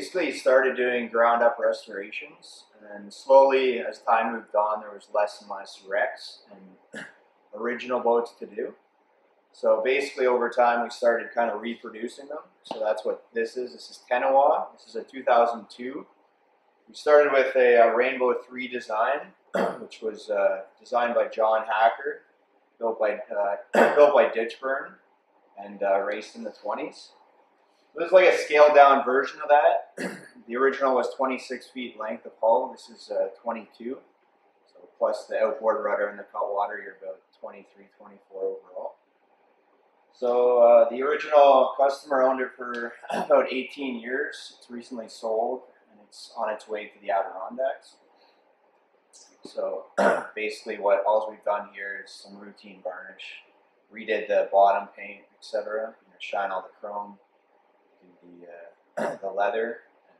basically started doing ground up restorations, and slowly as time moved on, there was less and less wrecks and original boats to do. So basically, over time, we started kind of reproducing them. So that's what this is. This is Tenawa. This is a 2002. We started with a, a Rainbow 3 design, which was uh, designed by John Hacker, built by uh, built by Ditchburn, and uh, raced in the 20s. This is like a scaled down version of that. the original was 26 feet length of hull. This is uh, 22. So plus the outboard rudder and the cutwater, you're about 23, 24 overall. So uh, the original customer owned it for about 18 years. It's recently sold and it's on its way to the Adirondacks. So basically what all we've done here is some routine varnish. Redid the bottom paint, etc. You know, shine all the chrome, the, uh, the leather. And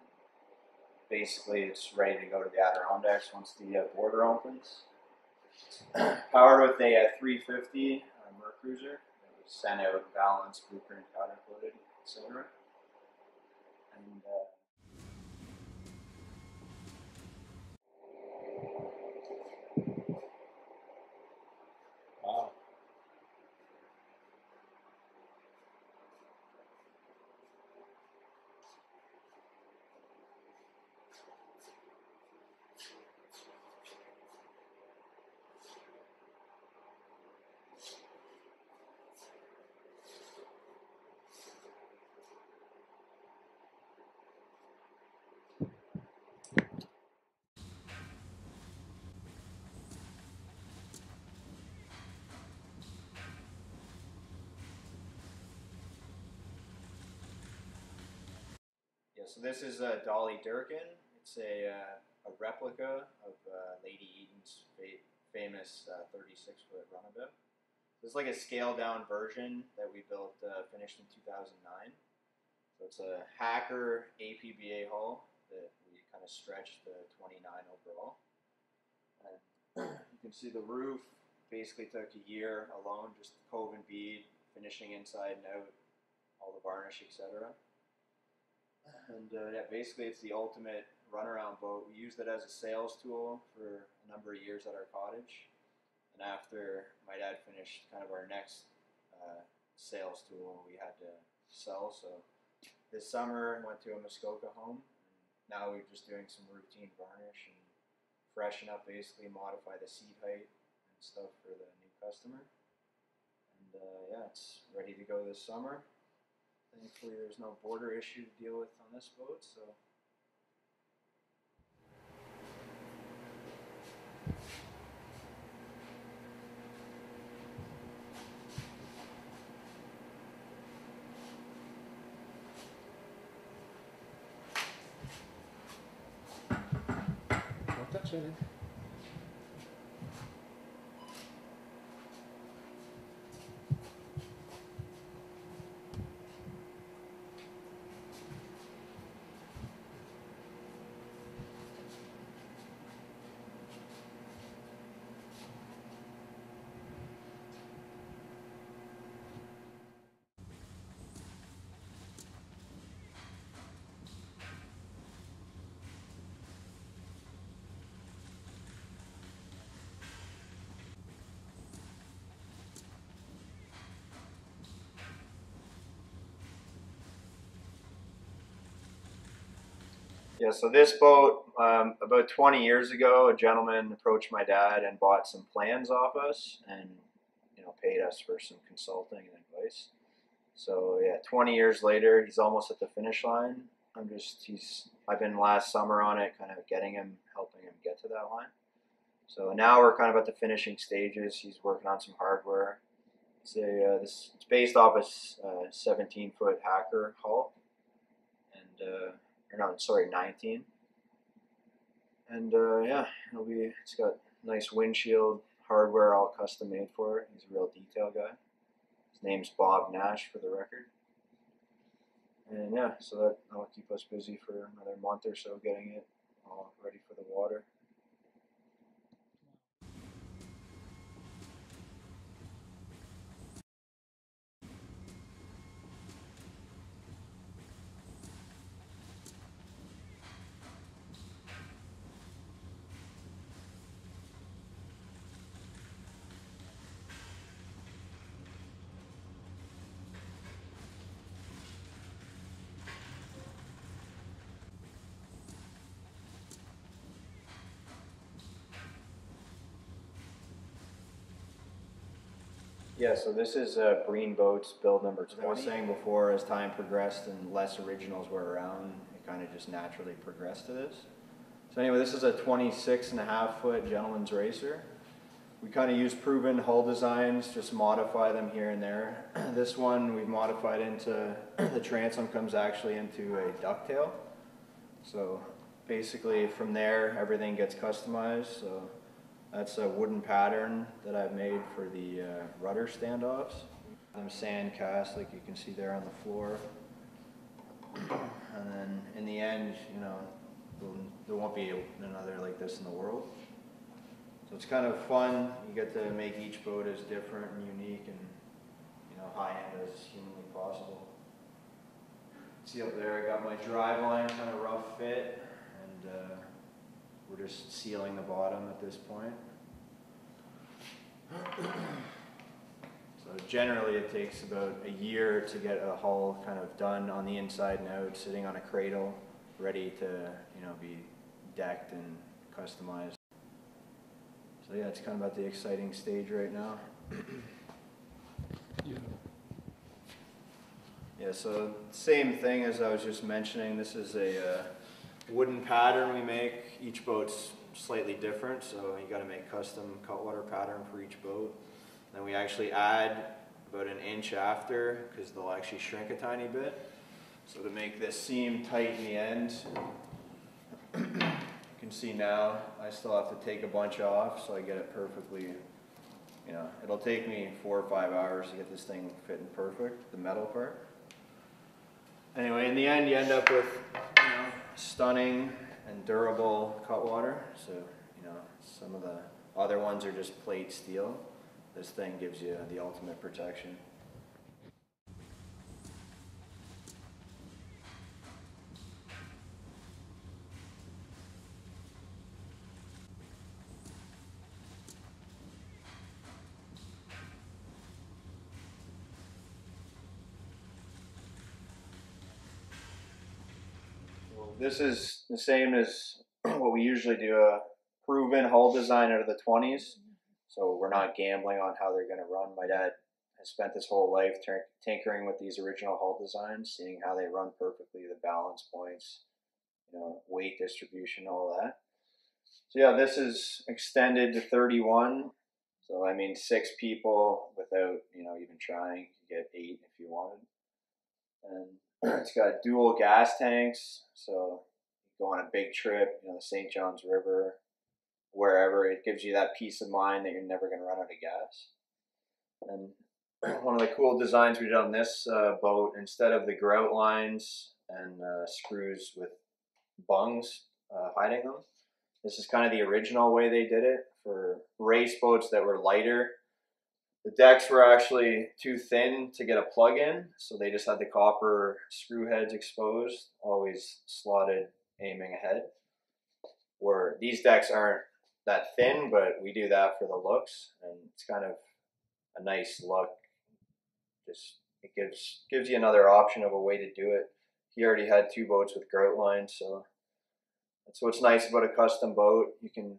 basically it's ready to go to the Adirondacks once the uh, border opens. Powered with a, uh, 350 uh, Mercruiser sent out balance, blueprint, powder coated, etc. And uh, Wow. yeah, so this is uh, Dolly Durkin. It's a, uh, a replica of uh, Lady Eaton's fa- famous 36 foot runabout. This is like a scaled down version that we built, uh, finished in 2009. So it's a Hacker APBA hull that we kind of stretched to 29 overall. And you can see the roof basically took a year alone, just cove and bead, finishing inside and out, all the varnish, etc. And uh, yeah, basically it's the ultimate runaround boat. We used it as a sales tool for a number of years at our cottage. And after my dad finished kind of our next uh, sales tool, we had to sell. So this summer went to a Muskoka home. Now we're just doing some routine varnish and freshen up, basically modify the seat height and stuff for the new customer. And uh, yeah, it's ready to go this summer. Thankfully, there's no border issue to deal with on this boat, so. Don't touch it. Yeah, so this boat, um, about 20 years ago, a gentleman approached my dad and bought some plans off us and, you know, paid us for some consulting and advice. So yeah, 20 years later, he's almost at the finish line. I'm just, he's, I've been last summer on it, kind of getting him, helping him get to that line. So now we're kind of at the finishing stages. He's working on some hardware. It's a, uh, this, it's based off a s- uh, 17 foot hacker hull. And, uh, or no, sorry, 19. And uh, yeah, it'll be. It's got nice windshield hardware, all custom made for it. He's a real detail guy. His name's Bob Nash, for the record. And yeah, so that that'll keep us busy for another month or so, getting it all ready for the water. Yeah, so this is uh, Breen Boats build number 20. I was saying before, as time progressed and less originals were around, it kind of just naturally progressed to this. So anyway, this is a 26 and a half foot gentleman's racer. We kind of use proven hull designs, just modify them here and there. this one we've modified into, the transom comes actually into a ducktail. So basically from there, everything gets customized. So that's a wooden pattern that I've made for the uh, rudder standoffs. I'm sand cast like you can see there on the floor. And then in the end, you know, there won't be another like this in the world. So it's kind of fun. You get to make each boat as different and unique and you know high end as humanly possible. See up there, I got my drive line kind of rough fit, and uh, we're just sealing the bottom at this point. so generally, it takes about a year to get a hull kind of done on the inside and out, sitting on a cradle, ready to you know be decked and customized. So yeah, it's kind of at the exciting stage right now. yeah. Yeah, so same thing as I was just mentioning. This is a uh, wooden pattern we make. Each boat's slightly different, so you got to make custom cutwater pattern for each boat. Then we actually add about an inch after because they'll actually shrink a tiny bit. So to make this seam tight in the end, you can see now, I still have to take a bunch off so I get it perfectly, you know, it'll take me four or five hours to get this thing fitting perfect, the metal part. Anyway, in the end you end up with, stunning and durable cutwater. So, you know, some of the other ones are just plate steel. This thing gives you the ultimate protection. This is the same as what we usually do, a proven hull design out of the 20s. So we're not gambling on how they're going to run. My dad has spent his whole life tinkering with these original hull designs, seeing how they run perfectly, the balance points, you know, weight distribution, all that. So yeah, this is extended to 31. So I mean, six people without you know even trying. You can get eight if you wanted, and it's got dual gas tanks, so go on a big trip, you know, the St. Johns River, wherever. It gives you that peace of mind that you're never going to run out of gas. And one of the cool designs we did on this uh, boat, instead of the grout lines and uh, screws with bungs uh, hiding them, this is kind of the original way they did it for race boats that were lighter the decks were actually too thin to get a plug in, so they just had the copper screw heads exposed, always slotted aiming ahead. Where these decks aren't that thin, but we do that for the looks, and it's kind of a nice look. Just it gives gives you another option of a way to do it. He already had two boats with grout lines, so that's what's nice about a custom boat. You can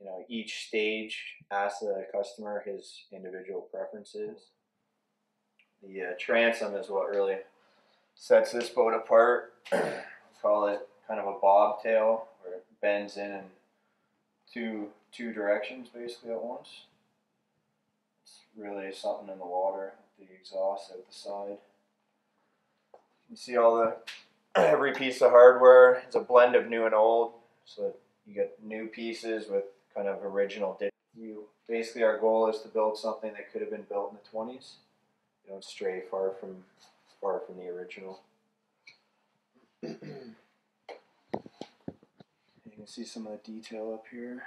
you know, each stage asks the customer his individual preferences. The uh, transom is what really sets this boat apart. call it kind of a bobtail where it bends in in two two directions basically at once. It's really something in the water. The exhaust at the side. You see all the every piece of hardware. It's a blend of new and old, so you get new pieces with kind of original did you basically our goal is to build something that could have been built in the 20s you don't stray far from far from the original. You can see some of the detail up here.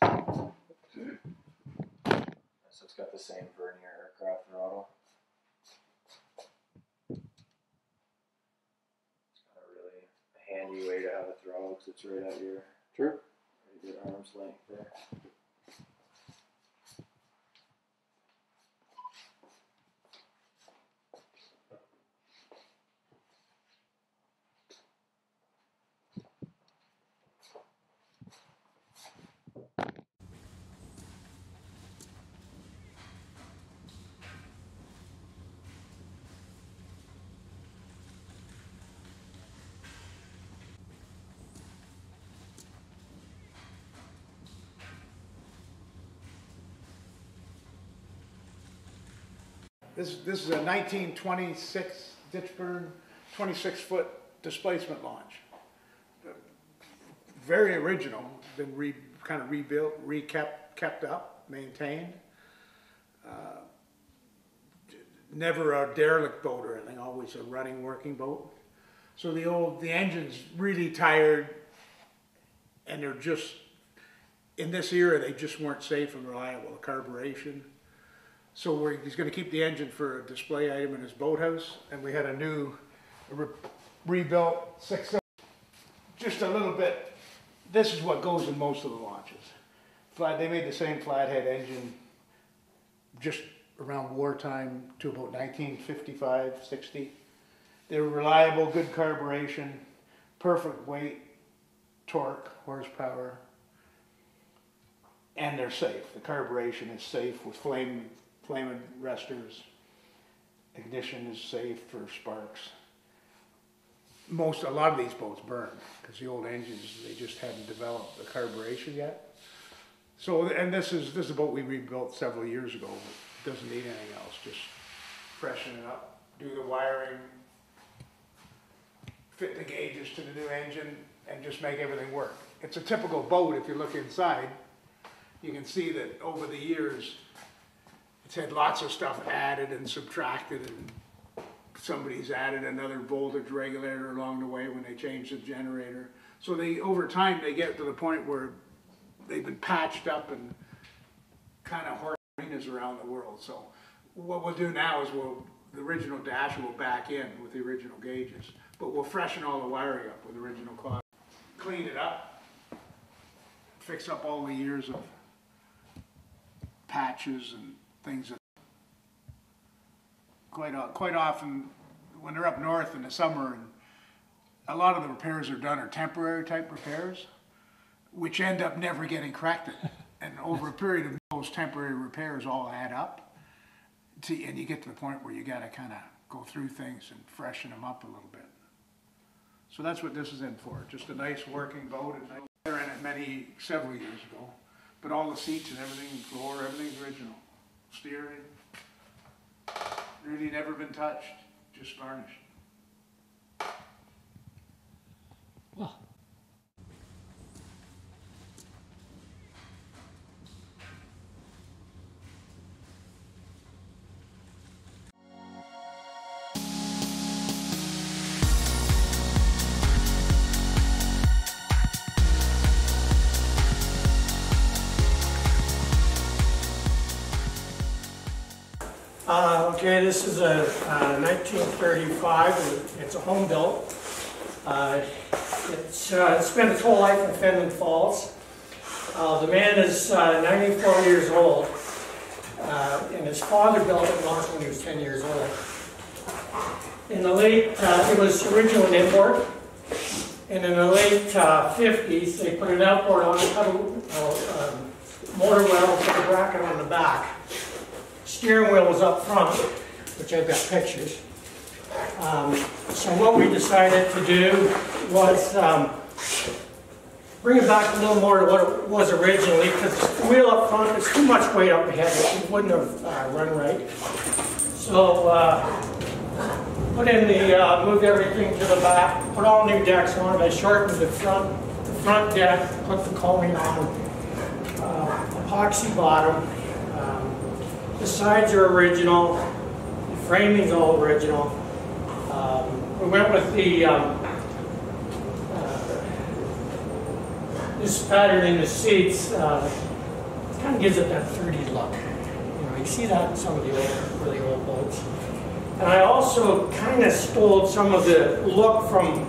So it's got the same vernier aircraft throttle way to have a throttle because it's right at your Sure. pretty good arm's length there. This, this is a nineteen twenty-six Ditchburn, twenty-six foot displacement launch. Very original, been re, kind of rebuilt, re-kept, kept up, maintained. Uh, Never a derelict boat or anything, always a running, working boat. So the old, the engine's really tired and they're just, in this era, they just weren't safe and reliable, the carburation. So we're, he's gonna keep the engine for a display item in his boathouse, and we had a new, re- rebuilt six, just a little bit, this is what goes in most of the launches. Flat, they made the same flathead engine just around wartime to about 1955, 60. They were reliable, good carburation, perfect weight, torque, horsepower, and they're safe. The carburation is safe with flame, flame arresters. Ignition is safe for sparks. Most, a lot of these boats burn because the old engines, they just hadn't developed the carburation yet. So, and this is, this is a boat we rebuilt several years ago, but doesn't need anything else, just freshen it up, do the wiring, fit the gauges to the new engine, and just make everything work. It's a typical boat, if you look inside, you can see that over the years, it's had lots of stuff added and subtracted, and somebody's added another voltage regulator along the way when they change the generator. So they, over time, they get to the point where they've been patched up and kind of arenas around the world. So what we'll do now is we'll, the original dash will back in with the original gauges, but we'll freshen all the wiring up with original cloth. Clean it up, fix up all the years of patches and things that quite, quite often, when they're up north in the summer and a lot of the repairs are done are temporary type repairs, which end up never getting corrected. And over a period of those temporary repairs all add up. To, and you get to the point where you gotta kinda go through things and freshen them up a little bit. So that's what this is in for, just a nice working boat, and I in it many, several years ago. But all the seats and everything, floor, everything's original. Steering, really never been touched, just varnished. Uh, Okay, this is a uh, 1935, it's a home built. Uh, It's uh, spent its whole life in Fenelon Falls. Uh, The man is uh, 94 years old, uh, and his father built it once when he was 10 years old. In the late, it was originally an import, and in the late uh, 50s, they put an outboard on it, cut a motor well, put a bracket on the back steering wheel was up front, which I've got pictures. Um, So what we decided to do was um, bring it back a little more to what it was originally, because the wheel up front is too much weight up ahead, it wouldn't have uh, run right. So uh, put in the, uh, moved everything to the back, put all new decks on, I shortened the front, the front deck, put the combing on, uh, epoxy bottom, the sides are original, the framing's all original. Um, We went with the, um, uh, this pattern in the seats, uh, kind of gives it that 30 look. You know, you see that in some of the old, really old boats. And I also kind of stole some of the look from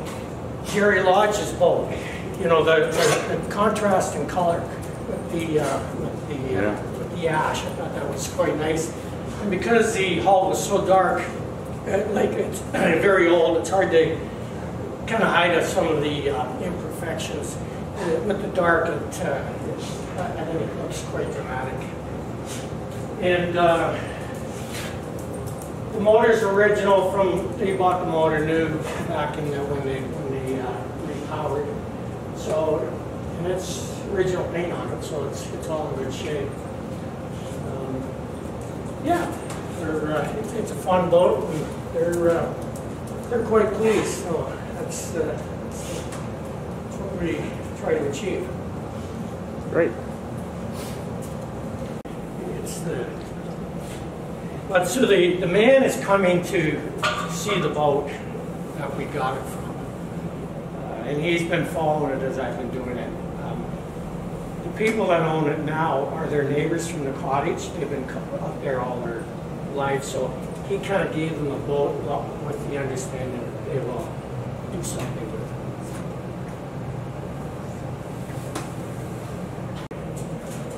Jerry Lodge's boat. You know, the, the the contrast in color with the, uh, with the, uh, I thought that was quite nice. And because the hall was so dark, uh, like it's very old, it's hard to kind of hide some of the uh, imperfections. Uh, With the dark, it, uh, I I think it looks quite dramatic. And uh, the motor's original from, they bought the motor new back in, the- when they, when they uh, repowered. So, and it's original paint on it, so it's, it's all in good shape. Yeah, they're, uh, it's- it's a fun boat, and they're, uh, they're quite pleased, so that's, uh, that's that's what we try to achieve. Great. It's the, but so the, the man is coming to see the boat that we got it from. Uh, And he's been following it as I've been doing it. People that own it now are their neighbors from the cottage. They've been up there all their life, so he kind of gave them the boat with the understanding that they will do something with it.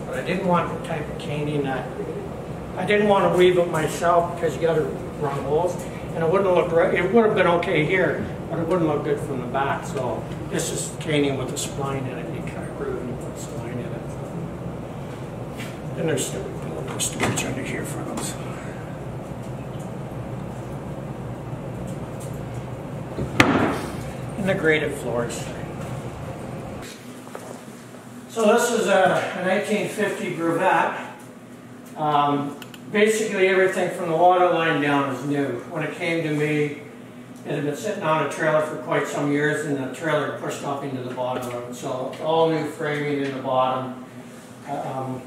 But I didn't want the type of caning that, I didn't want to weave it myself because you got to run holes. And it wouldn't look right, it would have been okay here, but it wouldn't look good from the back. So this is caning with a spline in it groove and you put a spline in it. And there's still a little bit of storage under here for those. And the graded floors. So this is a, a 1950 Greavette. Um, basically everything from the water line down is new. When it came to me, it had been sitting on a trailer for quite some years and the trailer pushed up into the bottom of it. So all new framing in the bottom. Um,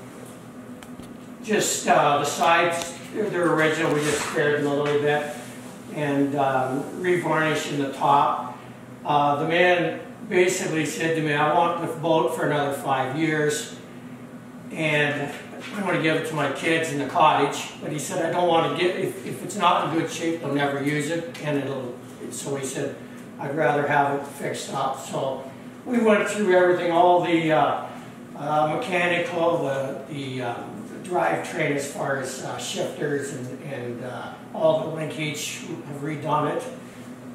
just uh, the sides, they're, they're original, we just spared them a little bit. And um, revarnishing the top. Uh, the man basically said to me, I want the boat for another five years. And I want to give it to my kids in the cottage. But he said, I don't want to get, if, if it's not in good shape, they'll never use it. And it'll, so he said, I'd rather have it fixed up. So we went through everything, all the uh, uh, mechanical, the, the, um, the drivetrain as far as uh, shifters and, and uh, all the linkage, have redone it.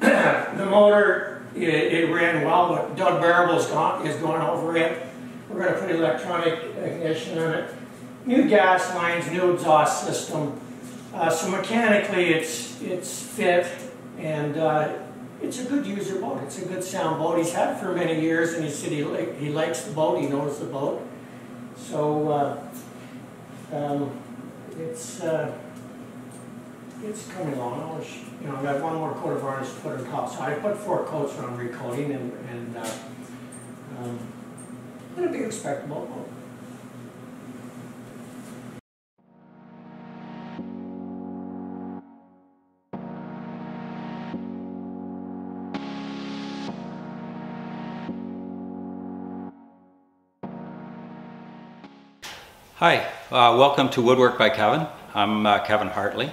the motor, it, it ran well, but Doug Barable's gone, is going over it. We're going to put electronic ignition on it. New gas lines, new exhaust system. Uh, so mechanically, it's it's fit, and uh, it's a good user boat. It's a good sound boat. He's had it for many years, and he said he he likes the boat. He knows the boat. So uh, um, it's uh, it's coming along. I wish, you know, I got one more coat of varnish to put on top. So I put four coats on recoating, and and uh, um, it'll be respectable. Hi, uh, welcome to Woodwork by Kevin. I'm uh, Kevin Hartley.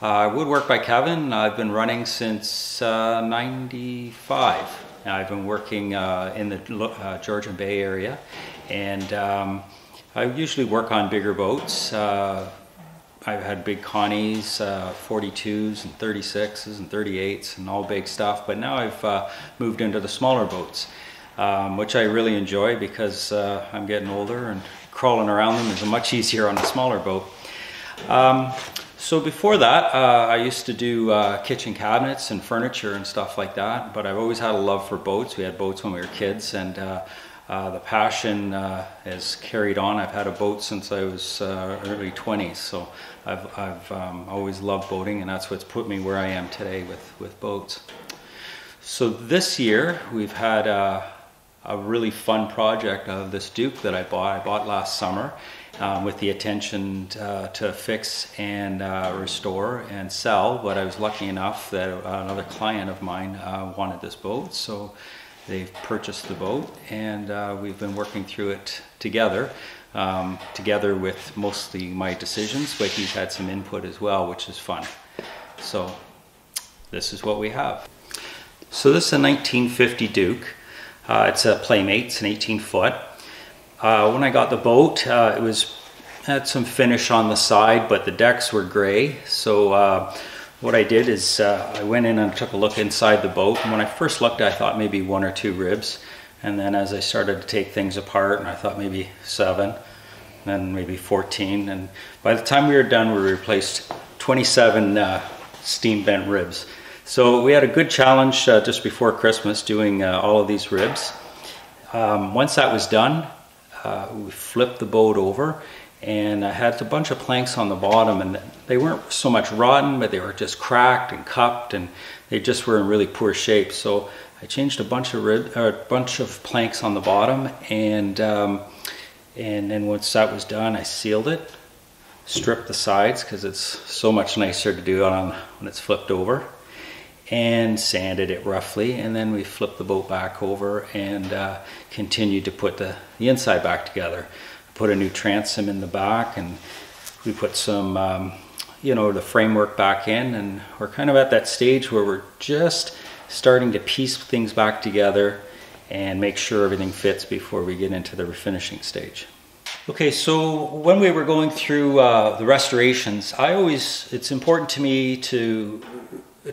Uh, Woodwork by Kevin, I've been running since uh, 95. I've been working uh, in the uh, Georgian Bay area and um, I usually work on bigger boats. I've had big Connies, uh, 42s and 36s and 38s and all big stuff, but now I've moved into the smaller boats, um, which I really enjoy because uh, I'm getting older and crawling around them is much easier on a smaller boat. Um, so before that, uh, I used to do uh, kitchen cabinets and furniture and stuff like that, but I've always had a love for boats. We had boats when we were kids and uh, uh, the passion uh, has carried on. I've had a boat since I was uh, early 20s, so I've, I've um, always loved boating and that's what's put me where I am today with, with boats. So this year we've had a really fun project of this Duke that I bought. I bought last summer um, with the intention uh, to fix and uh, restore and sell. But I was lucky enough that another client of mine uh, wanted this boat, so they've purchased the boat and uh, we've been working through it together. Um, together with mostly my decisions, but he's had some input as well, which is fun. So this is what we have. So this is a 1950 Duke. Uh, it's a Playmate. It's an 18 foot. Uh, when I got the boat, uh, it was had some finish on the side, but the decks were gray. So uh, what I did is uh, I went in and took a look inside the boat. And when I first looked, I thought maybe one or two ribs. And then as I started to take things apart, and I thought maybe seven, then maybe 14. And by the time we were done, we replaced 27 uh, steam bent ribs. So we had a good challenge uh, just before Christmas doing uh, all of these ribs. Um, once that was done, uh, we flipped the boat over and I had a bunch of planks on the bottom, and they weren't so much rotten, but they were just cracked and cupped, and they just were in really poor shape. So I changed a bunch of rib, a bunch of planks on the bottom, and um, and then once that was done, I sealed it, stripped the sides because it's so much nicer to do on when it's flipped over, and sanded it roughly, and then we flipped the boat back over and uh, continued to put the, the inside back together. Put a new transom in the back and we put some um, you know the framework back in and we're kind of at that stage where we're just starting to piece things back together and make sure everything fits before we get into the refinishing stage. Okay so when we were going through uh, the restorations i always it's important to me to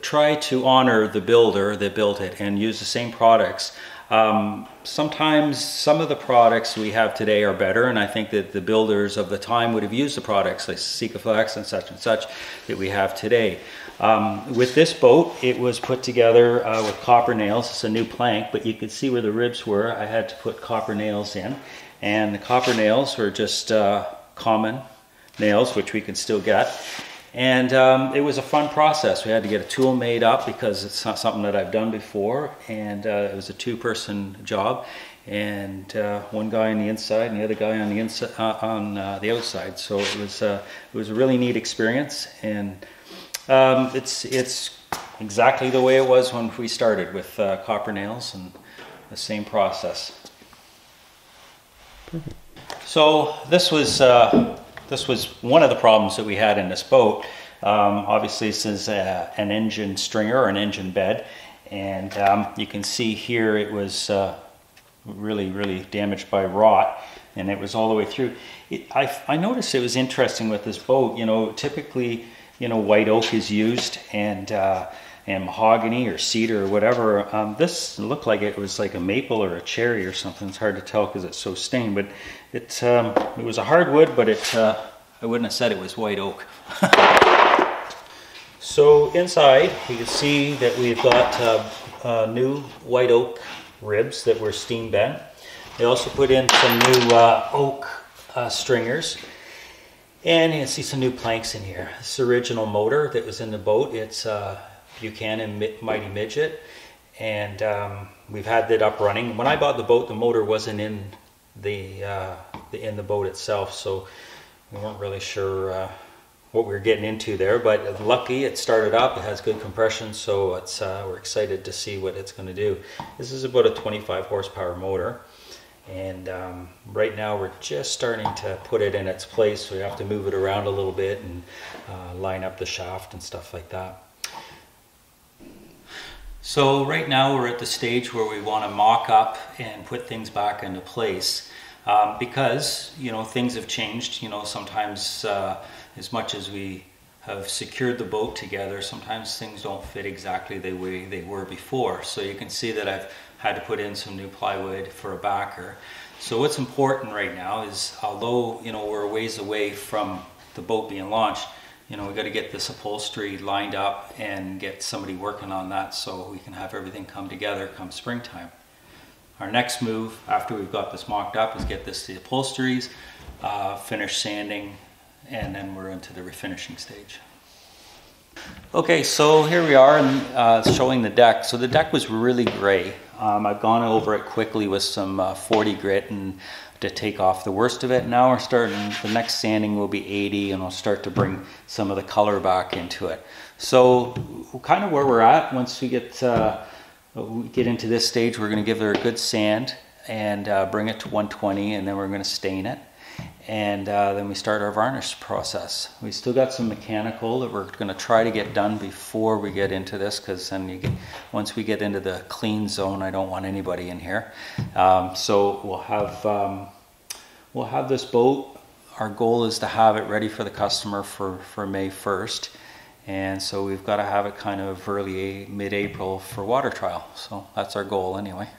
try to honor the builder that built it and use the same products um, sometimes some of the products we have today are better, and I think that the builders of the time would have used the products like Sikaflex and such and such that we have today. Um, with this boat, it was put together uh, with copper nails. It's a new plank, but you can see where the ribs were. I had to put copper nails in, and the copper nails were just uh, common nails, which we can still get. And um, it was a fun process. We had to get a tool made up because it's not something that I've done before. And uh, it was a two person job. And uh, one guy on the inside and the other guy on the inside, uh, on uh, the outside. So it was, uh, it was a really neat experience. And um, it's, it's exactly the way it was when we started with uh, copper nails and the same process. So this was this was one of the problems that we had in this boat. Um, obviously, this is a, an engine stringer or an engine bed, and um, you can see here it was uh, really, really damaged by rot, and it was all the way through. It, I, I noticed it was interesting with this boat. You know, typically, you know, white oak is used, and uh, and mahogany or cedar or whatever. Um, this looked like it was like a maple or a cherry or something. It's hard to tell because it's so stained, but it, um, it was a hardwood, but it, uh, I wouldn't have said it was white oak. so inside, you can see that we've got uh, uh, new white oak ribs that were steam bent. They also put in some new uh, oak uh, stringers. And you can see some new planks in here. This original motor that was in the boat, it's uh, Buchanan Mighty Midget, and um, we've had that up running. When I bought the boat, the motor wasn't in the, uh, the in the boat itself, so we weren't really sure uh, what we were getting into there. But lucky, it started up. It has good compression, so it's uh, we're excited to see what it's going to do. This is about a 25 horsepower motor. And um, right now we're just starting to put it in its place. So we have to move it around a little bit and uh, line up the shaft and stuff like that. So right now we're at the stage where we want to mock up and put things back into place um, because you know things have changed. You know sometimes uh, as much as we have secured the boat together, sometimes things don't fit exactly the way they were before. So you can see that I've had to put in some new plywood for a backer. So what's important right now is although you know we're a ways away from the boat being launched, you know, we got to get this upholstery lined up and get somebody working on that so we can have everything come together come springtime. Our next move after we've got this mocked up is get this to the upholsteries, uh, finish sanding, and then we're into the refinishing stage. Okay, so here we are uh, showing the deck. So the deck was really gray. Um, I've gone over it quickly with some uh, 40 grit and to take off the worst of it. Now we're starting, the next sanding will be 80 and we'll start to bring some of the color back into it. So kind of where we're at, once we get, uh, we get into this stage, we're gonna give it a good sand and uh, bring it to 120 and then we're gonna stain it. And uh, then we start our varnish process. We still got some mechanical that we're going to try to get done before we get into this because then you get, once we get into the clean zone, I don't want anybody in here. Um, so we'll have um, we'll have this boat. Our goal is to have it ready for the customer for, for May 1st. And so we've got to have it kind of early, mid-April for water trial. So that's our goal anyway.